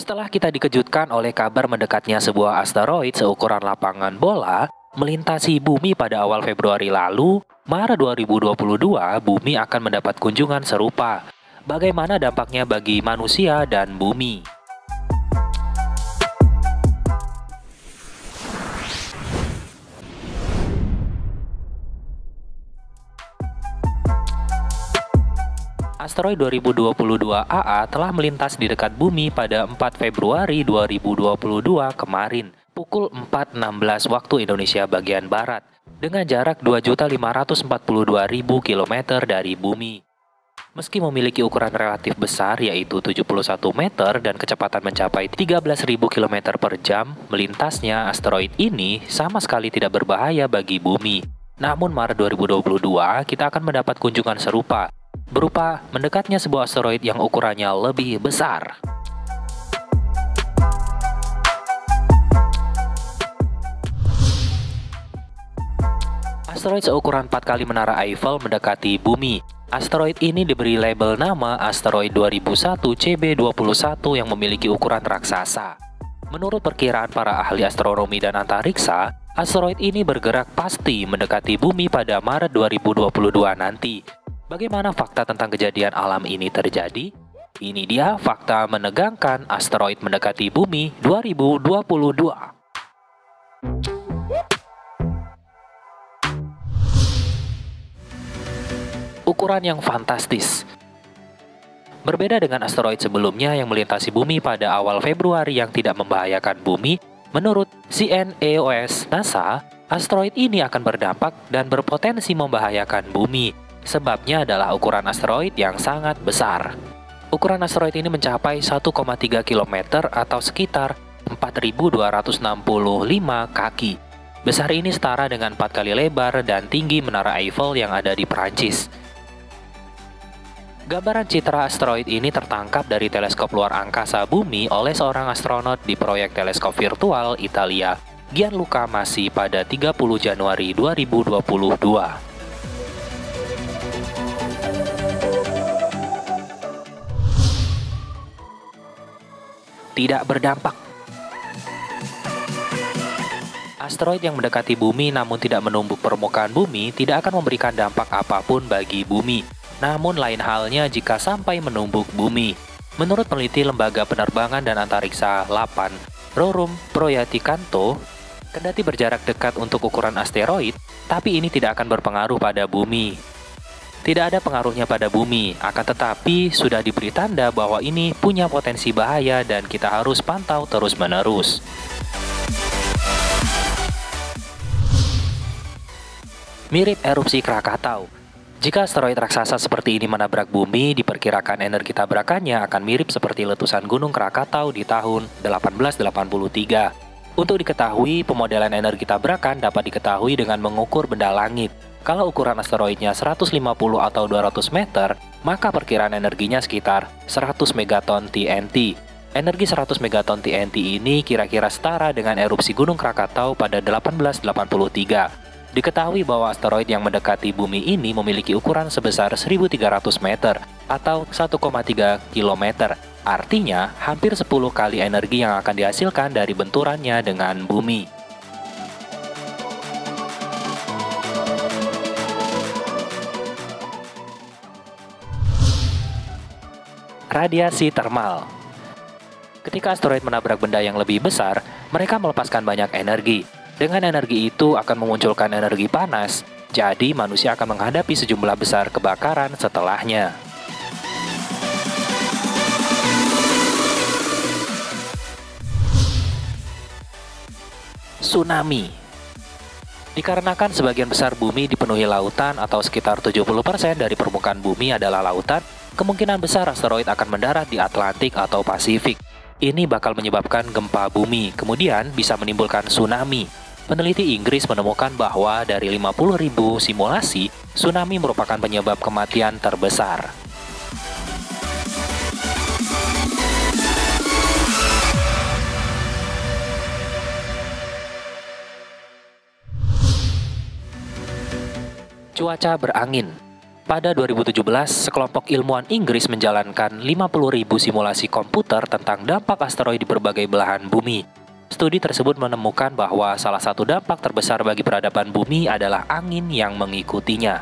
Setelah kita dikejutkan oleh kabar mendekatnya sebuah asteroid seukuran lapangan bola melintasi bumi pada awal Februari lalu, Maret 2022 bumi akan mendapat kunjungan serupa. Bagaimana dampaknya bagi manusia dan bumi? Asteroid 2022 AA telah melintas di dekat bumi pada 4 Februari 2022 kemarin, pukul 4.16 waktu Indonesia bagian Barat, dengan jarak 2.542.000 km dari bumi. Meski memiliki ukuran relatif besar yaitu 71 meter dan kecepatan mencapai 13.000 km per jam, melintasnya asteroid ini sama sekali tidak berbahaya bagi bumi. Namun Maret 2022 kita akan mendapat kunjungan serupa berupa mendekatnya sebuah asteroid yang ukurannya lebih besar. Asteroid seukuran 4 kali menara Eiffel mendekati bumi. Asteroid ini diberi label nama asteroid 2001 CB21 yang memiliki ukuran raksasa. Menurut perkiraan para ahli astronomi dan antariksa, asteroid ini bergerak pasti mendekati bumi pada Maret 2022 nanti Bagaimana fakta tentang kejadian alam ini terjadi? Ini dia fakta menegangkan asteroid mendekati bumi 2022. Ukuran yang fantastis. Berbeda dengan asteroid sebelumnya yang melintasi bumi pada awal Februari yang tidak membahayakan bumi, menurut CNEOS NASA, asteroid ini akan berdampak dan berpotensi membahayakan bumi Sebabnya adalah ukuran asteroid yang sangat besar. Ukuran asteroid ini mencapai 1,3 km atau sekitar 4.265 kaki. Besar ini setara dengan 4 kali lebar dan tinggi menara Eiffel yang ada di Prancis. Gambaran citra asteroid ini tertangkap dari teleskop luar angkasa bumi oleh seorang astronot di proyek teleskop virtual Italia, Gianluca Masi pada 30 Januari 2022. Tidak berdampak. Asteroid yang mendekati bumi namun tidak menumbuk permukaan bumi tidak akan memberikan dampak apa pun bagi bumi. Namun lain halnya jika sampai menumbuk bumi. Menurut peneliti Lembaga Penerbangan dan Antariksa 8, Rorum Proyatikanto, kendati berjarak dekat untuk ukuran asteroid, tapi ini tidak akan berpengaruh pada bumi. Tidak ada pengaruhnya pada bumi, akan tetapi sudah diberi tanda bahwa ini punya potensi bahaya dan kita harus pantau terus-menerus. Mirip erupsi Krakatau. Jika asteroid raksasa seperti ini menabrak bumi, diperkirakan energi tabrakannya akan mirip seperti letusan Gunung Krakatau di tahun 1883. Untuk diketahui, pemodelan energi tabrakan dapat diketahui dengan mengukur benda langit. Kalau ukuran asteroidnya 150 atau 200 meter, maka perkiraan energinya sekitar 100 megaton TNT. Energi 100 megaton TNT ini kira-kira setara dengan erupsi Gunung Krakatau pada 1883. Diketahui bahwa asteroid yang mendekati bumi ini memiliki ukuran sebesar 1300 meter atau 1,3 km. Artinya, hampir 10 kali energi yang akan dihasilkan dari benturannya dengan bumi. Radiasi termal Ketika asteroid menabrak benda yang lebih besar, mereka melepaskan banyak energi. Dengan energi itu akan memunculkan energi panas, jadi manusia akan menghadapi sejumlah besar kebakaran setelahnya. Tsunami Dikarenakan sebagian besar bumi dipenuhi lautan atau sekitar 70% dari permukaan bumi adalah lautan, kemungkinan besar asteroid akan mendarat di Atlantik atau Pasifik. Ini bakal menyebabkan gempa bumi, kemudian bisa menimbulkan tsunami. Peneliti Inggris menemukan bahwa dari 50.000 simulasi, tsunami merupakan penyebab kematian terbesar. Cuaca berangin Pada 2017, sekelompok ilmuwan Inggris menjalankan 50.000 simulasi komputer tentang dampak asteroid di berbagai belahan bumi. Studi tersebut menemukan bahwa salah satu dampak terbesar bagi peradaban bumi adalah angin yang mengikutinya.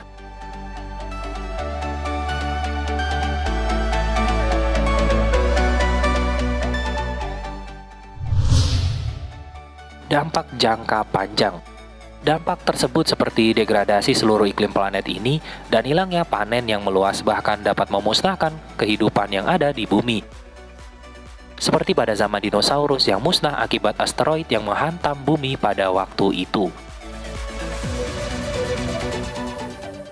Dampak jangka panjang Dampak tersebut seperti degradasi seluruh iklim planet ini dan hilangnya panen yang meluas bahkan dapat memusnahkan kehidupan yang ada di bumi. Seperti pada zaman dinosaurus yang musnah akibat asteroid yang menghantam bumi pada waktu itu.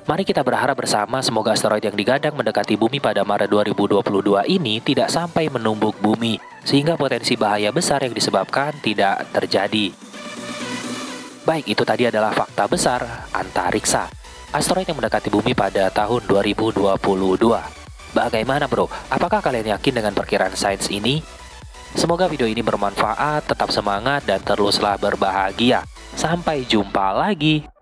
Mari kita berharap bersama semoga asteroid yang digadang mendekati bumi pada Maret 2022 ini tidak sampai menumbuk bumi, sehingga potensi bahaya besar yang disebabkan tidak terjadi. Baik, itu tadi adalah fakta besar antariksa. Asteroid yang mendekati bumi pada tahun 2022. Bagaimana bro? Apakah kalian yakin dengan perkiraan sains ini? Semoga video ini bermanfaat, tetap semangat, dan teruslah berbahagia. Sampai jumpa lagi.